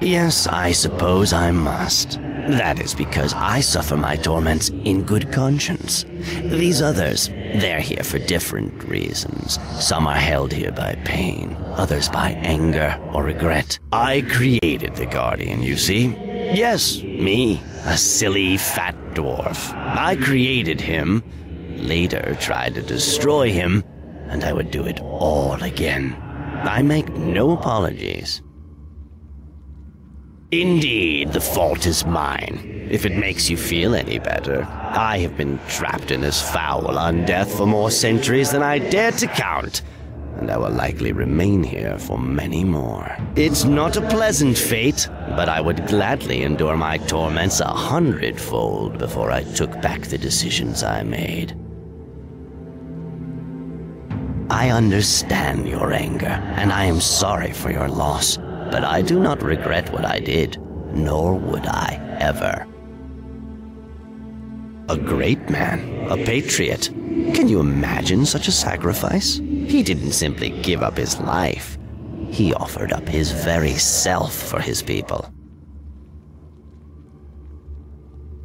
Yes, I suppose I must. That is because I suffer my torments in good conscience. These others, they're here for different reasons. Some are held here by pain, others by anger or regret. I created the Guardian, you see. Yes, me, a silly fat dwarf. I created him, later tried to destroy him, and I would do it all again. I make no apologies. Indeed, the fault is mine, if it makes you feel any better. I have been trapped in this foul undeath for more centuries than I dare to count, and I will likely remain here for many more. It's not a pleasant fate, but I would gladly endure my torments a hundredfold before I took back the decisions I made. I understand your anger, and I am sorry for your loss but I do not regret what I did, nor would I ever. A great man, a patriot. Can you imagine such a sacrifice? He didn't simply give up his life, he offered up his very self for his people.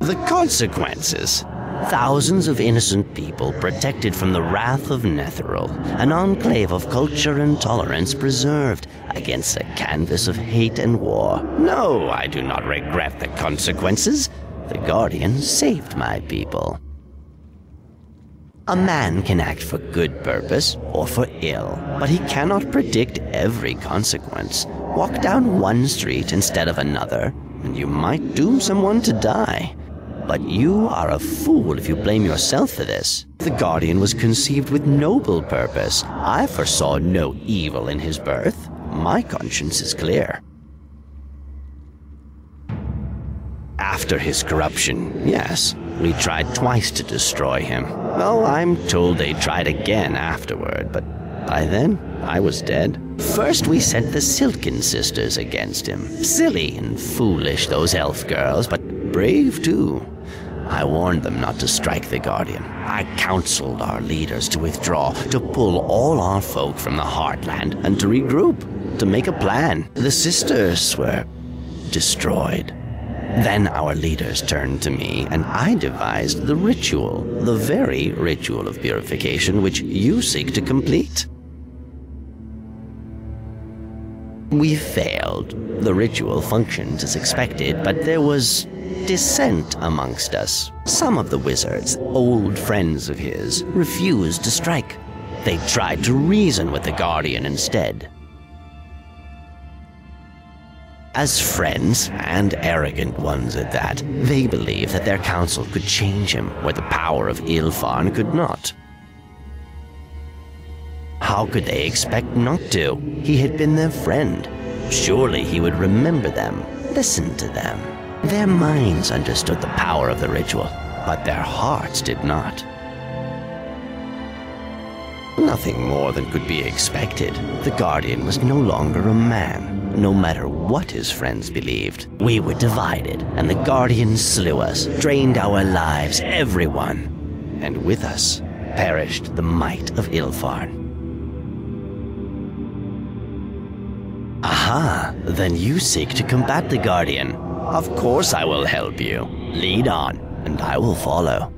The consequences Thousands of innocent people protected from the wrath of Netheril, an enclave of culture and tolerance preserved against a canvas of hate and war. No, I do not regret the consequences. The Guardian saved my people. A man can act for good purpose or for ill, but he cannot predict every consequence. Walk down one street instead of another, and you might doom someone to die. But you are a fool if you blame yourself for this. The Guardian was conceived with noble purpose. I foresaw no evil in his birth. My conscience is clear. After his corruption, yes, we tried twice to destroy him. Well, I'm told they tried again afterward, but by then, I was dead. First, we sent the Silken Sisters against him. Silly and foolish, those elf girls, but brave too. I warned them not to strike the Guardian. I counseled our leaders to withdraw, to pull all our folk from the Heartland, and to regroup, to make a plan. The sisters were destroyed. Then our leaders turned to me, and I devised the ritual, the very ritual of purification which you seek to complete. We failed. The ritual functioned as expected, but there was dissent amongst us. Some of the wizards, old friends of his, refused to strike. They tried to reason with the Guardian instead. As friends, and arrogant ones at that, they believed that their counsel could change him where the power of Illefarn could not. How could they expect not to? He had been their friend. Surely he would remember them, listen to them. Their minds understood the power of the ritual, but their hearts did not. Nothing more than could be expected. The Guardian was no longer a man, no matter what his friends believed. We were divided, and the Guardian slew us, drained our lives, everyone. And with us perished the might of Illefarn. Aha, then you seek to combat the Guardian. Of course I will help you. Lead on, and I will follow.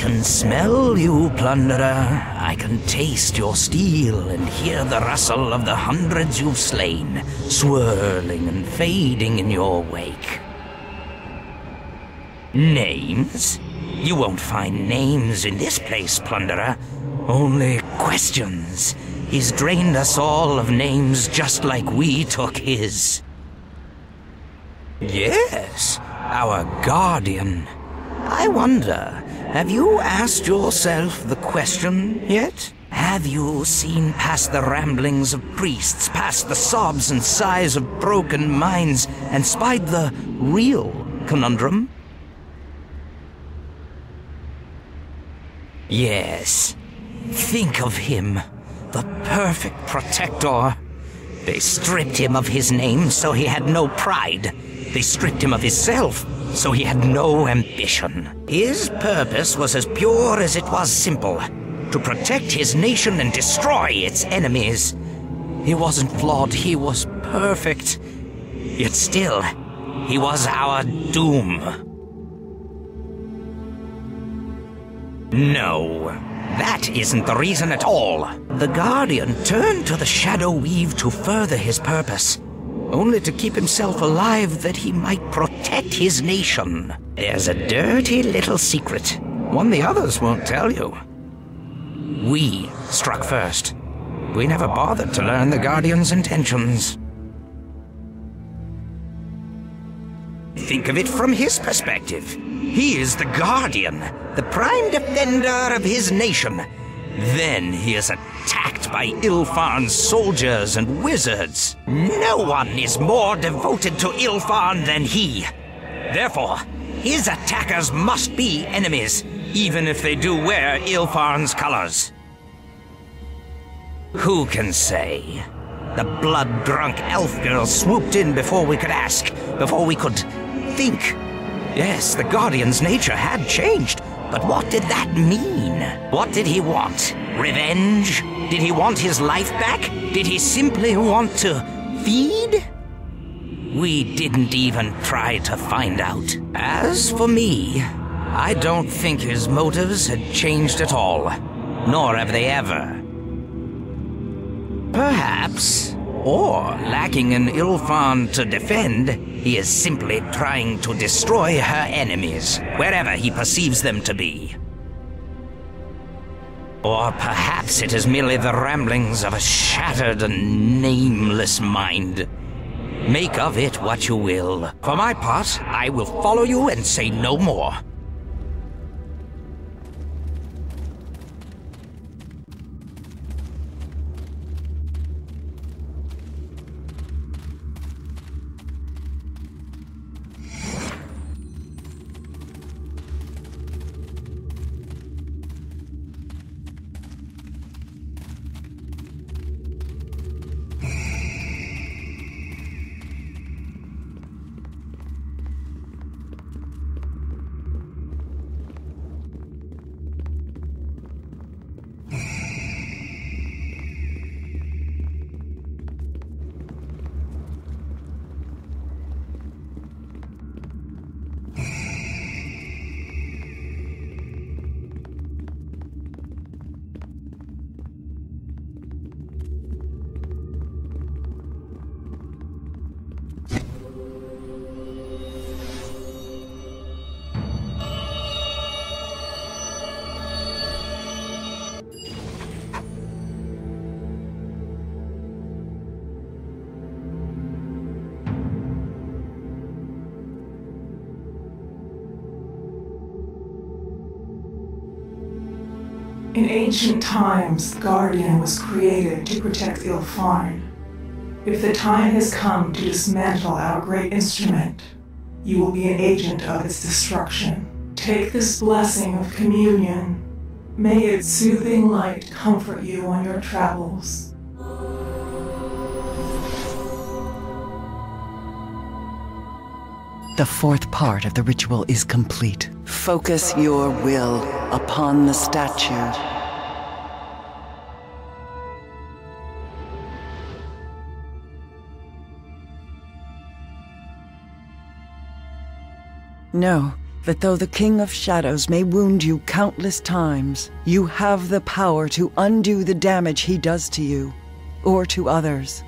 Can smell you, plunderer. I can taste your steel and hear the rustle of the hundreds you've slain, swirling and fading in your wake. Names? You won't find names in this place, plunderer. Only questions. He's drained us all of names just like we took his. Yes, our guardian. I wonder, have you asked yourself the question yet? Have you seen past the ramblings of priests, past the sobs and sighs of broken minds, and spied the real conundrum? Yes. Think of him. The perfect protector. They stripped him of his name so he had no pride. They stripped him of his self so he had no ambition. His purpose was as pure as it was simple. To protect his nation and destroy its enemies. He wasn't flawed, he was perfect. Yet still, he was our doom. No, that isn't the reason at all. The Guardian turned to the Shadow Weave to further his purpose, only to keep himself alive that he might protect his nation. There's a dirty little secret, one the others won't tell you. We struck first. We never bothered to learn the Guardian's intentions. Think of it from his perspective. He is the Guardian, the prime defender of his nation. Then he is attacked by Illefarn's soldiers and wizards. No one is more devoted to Illefarn than he. Therefore, his attackers must be enemies, even if they do wear Illefarn's colors. Who can say? The blood-drunk elf girl swooped in before we could ask, before we could think. Yes, the Guardian's nature had changed, but what did that mean? What did he want? Revenge? Did he want his life back? Did he simply want to feed? We didn't even try to find out. As for me, I don't think his motives had changed at all, nor have they ever. Perhaps or, lacking an Illefarn to defend, he is simply trying to destroy her enemies, wherever he perceives them to be. Or perhaps it is merely the ramblings of a shattered and nameless mind. Make of it what you will. For my part, I will follow you and say no more. In ancient times, Guardian was created to protect Illefarn. If the time has come to dismantle our great instrument, you will be an agent of its destruction. Take this blessing of communion. May its soothing light comfort you on your travels. The fourth part of the ritual is complete. Focus your will upon the statue. Know that though the King of Shadows may wound you countless times, you have the power to undo the damage he does to you, or to others.